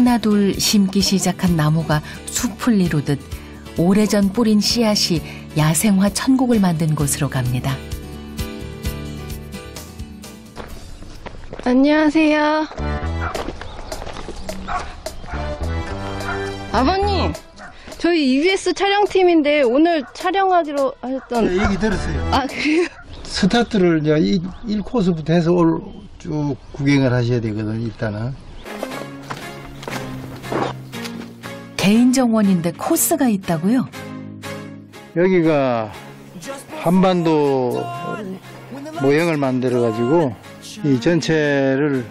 하나둘 심기 시작한 나무가 숲을 이루듯 오래전 뿌린 씨앗이 야생화 천국을 만든 곳으로 갑니다. 안녕하세요. 아버님, 저희 EBS 촬영팀인데 오늘 촬영하기로 하셨던 네, 얘기 들었어요. 아 그래요? 스타트를 이제 1, 코스부터 해서 올 쭉 구경을 하셔야 되거든, 일단은. 개인 정원인데 코스가 있다고요? 여기가 한반도 모형을 만들어 가지고 이 전체를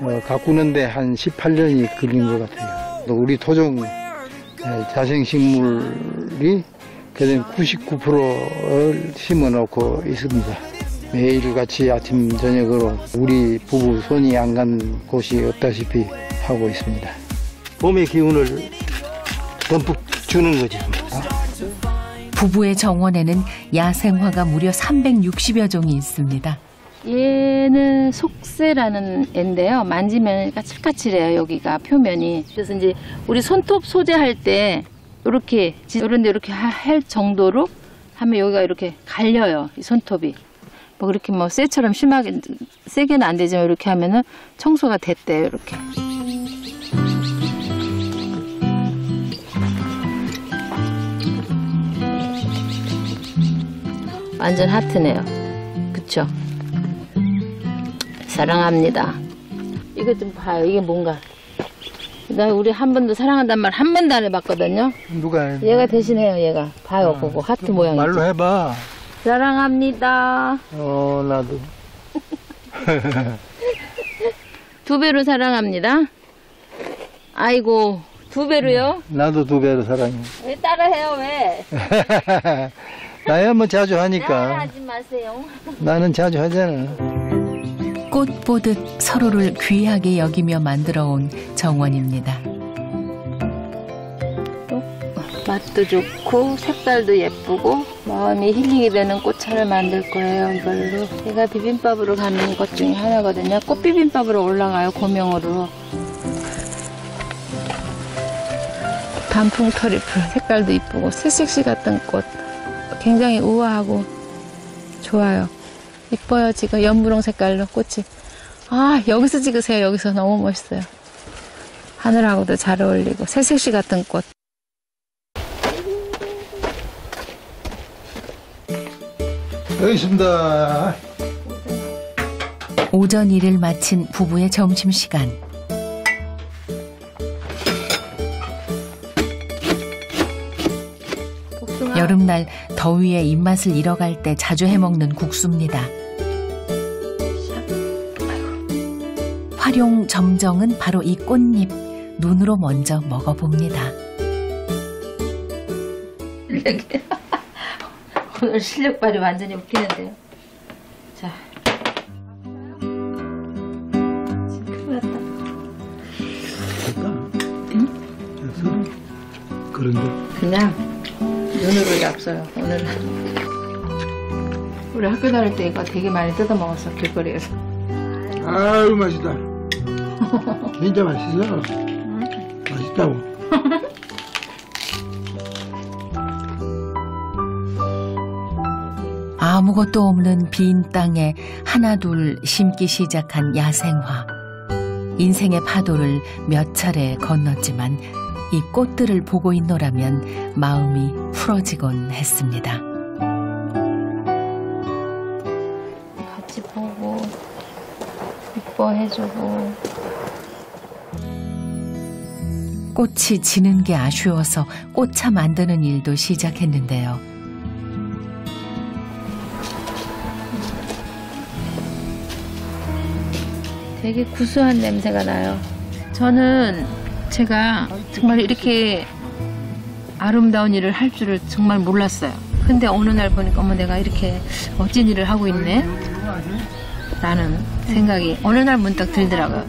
어, 가꾸는데 한 18년이 걸린 것 같아요. 또 우리 토종 예, 자생식물이 그냥 99%를 심어놓고 있습니다. 매일같이 아침 저녁으로 우리 부부 손이 안 간 곳이 없다시피 하고 있습니다. 봄의 기운을 듬뿍 주는 거죠. 부부의 정원에는 야생화가 무려 360여 종이 있습니다. 얘는 속새라는 애인데요. 만지면 까칠까칠해요. 여기가 표면이. 그래서 이제 우리 손톱 소재할 때 이렇게 이런 데 이렇게 하- 할 정도로 하면 여기가 이렇게 갈려요. 이 손톱이. 뭐 그렇게 뭐 쇠처럼 심하게 세게는 안 되지만 이렇게 하면은 청소가 됐대요. 이렇게. 완전 하트네요. 그쵸? 사랑합니다. 이거 좀 봐요. 이게 뭔가. 나 우리 한 번도 사랑한다는 말한 번도 안 해봤거든요. 누가 얘가 대신해요. 얘가 봐요. 그거 하트 모양. 말로 해봐. 사랑합니다. 어 나도. 두 배로 사랑합니다. 아이고 두 배로요? 나도 두 배로 사랑해. 왜 따라해요? 왜? 나야 뭐 자주 하니까. 하지 마세요. 나는 자주 하잖아. 꽃 보듯 서로를 귀하게 여기며 만들어 온 정원입니다. 맛도 좋고 색깔도 예쁘고 마음이 힐링이 되는 꽃차를 만들 거예요 이걸로 제가 비빔밥으로 가는 것 중에 하나거든요 꽃 비빔밥으로 올라가요 고명으로 단풍 터리풀 색깔도 이쁘고 새색시 같은 꽃 굉장히 우아하고 좋아요. 이뻐요 지금. 연분홍 색깔로 꽃이. 아 여기서 찍으세요. 여기서 너무 멋있어요. 하늘하고도 잘 어울리고. 새색시 같은 꽃. 여기 있습니다. 오전 일을 마친 부부의 점심시간. 여름날 더위에 입맛을 잃어갈 때 자주 해먹는 국수입니다. 활용 점정은 바로 이 꽃잎 눈으로 먼저 먹어봅니다. 오늘 실력 발휘 완전히 웃기는데요. 자. 됐어? 그런데 그냥 눈으로 잡숴요, 오늘은. 우리 학교 다닐 때 이거 되게 많이 뜯어 먹었어, 길거리에서. 아유 맛있다. 진짜 맛있어. 맛있다고. 아무것도 없는 빈 땅에 하나둘 심기 시작한 야생화. 인생의 파도를 몇 차례 건넜지만 이 꽃들을 보고 있노라면 마음이 풀어지곤 했습니다. 같이 보고, 이뻐해주고. 꽃이 지는 게 아쉬워서 꽃차 만드는 일도 시작했는데요. 되게 구수한 냄새가 나요. 저는 제가 정말 이렇게 아름다운 일을 할 줄을 정말 몰랐어요. 근데 어느 날 보니까 어머 내가 이렇게 멋진 일을 하고 있네. 라는 생각이 어느 날 문득 들더라고요.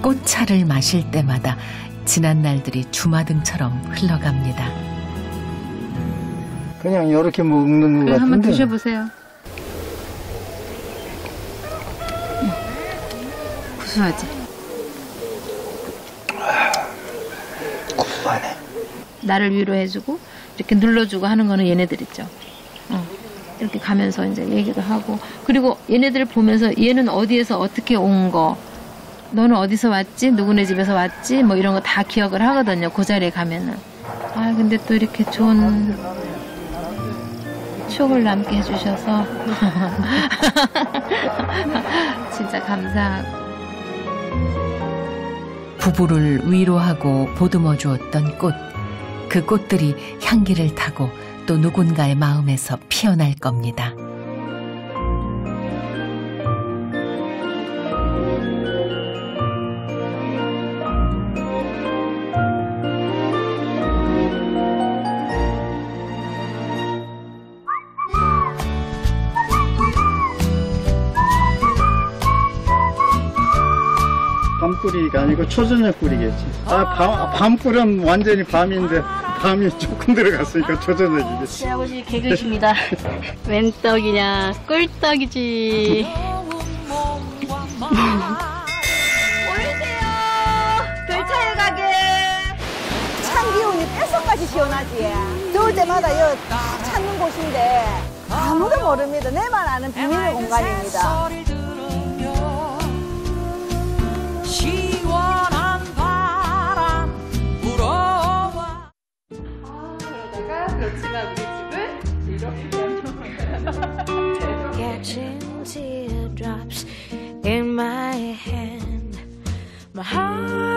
꽃차를 마실 때마다 지난 날들이 주마등처럼 흘러갑니다. 그냥 이렇게 먹는 것 그럼 한번 같은데. 드셔보세요. 음. 구수하지? 좋아하네. 나를 위로해주고 이렇게 눌러주고 하는 거는 얘네들 있죠. 어. 이렇게 가면서 이제 얘기도 하고 그리고 얘네들 보면서 얘는 어디에서 어떻게 온 거, 너는 어디서 왔지, 누구네 집에서 왔지, 뭐 이런 거 다 기억을 하거든요. 그 자리에 가면은. 아 근데 또 이렇게 좋은 추억을 남게 해주셔서 진짜 감사하고. 부부를 위로하고 보듬어 주었던 꽃. 그 꽃들이 향기를 타고 또 누군가의 마음에서 피어날 겁니다. 꿀이가 아니고 초저녁 꿀이겠지. 아, 밤, 밤 꿀은 완전히 밤인데 밤이 조금 들어갔으니까 초저녁이겠지. 시아버지 개그십니다. 웬 떡이냐? 꿀떡이지. 돌차에 가게 찬 기운이 뼛속까지 시원하지 더울 때마다 여딱 찾는 곳인데 아무도 모릅니다 내만 아는 비밀의 공간입니다 catching teardrops in my hand. My heart